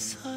So.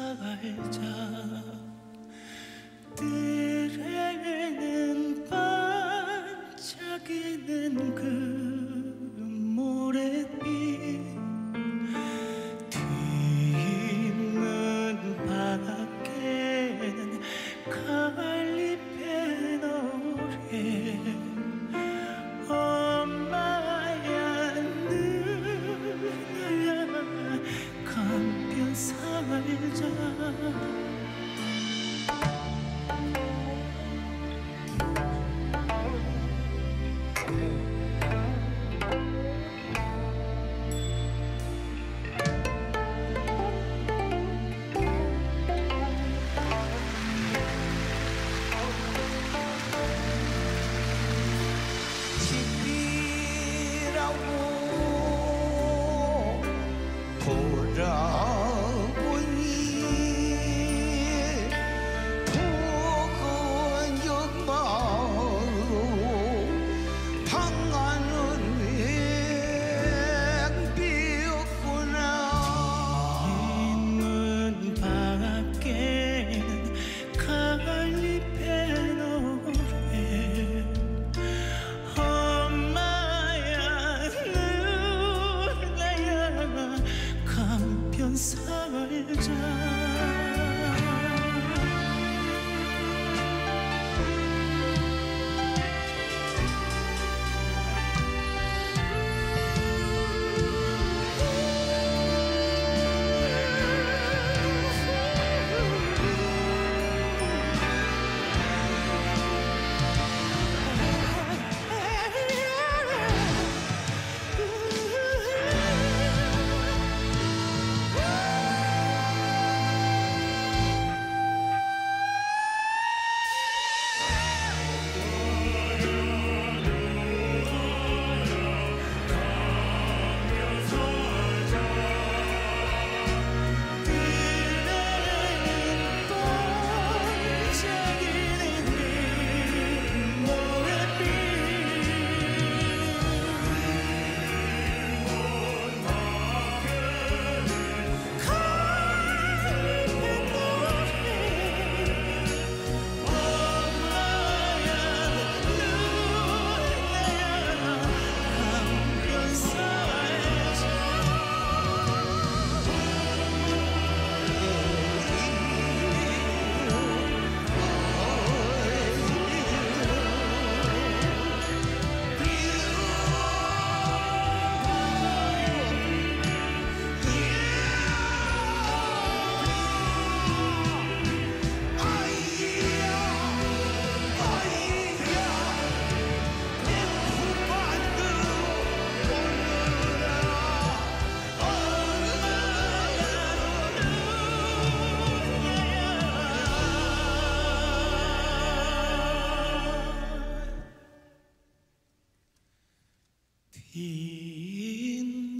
뒷문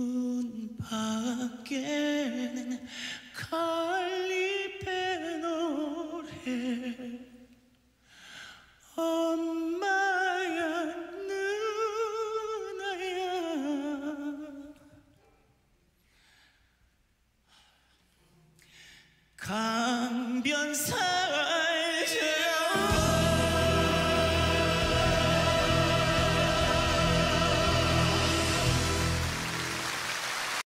밖에는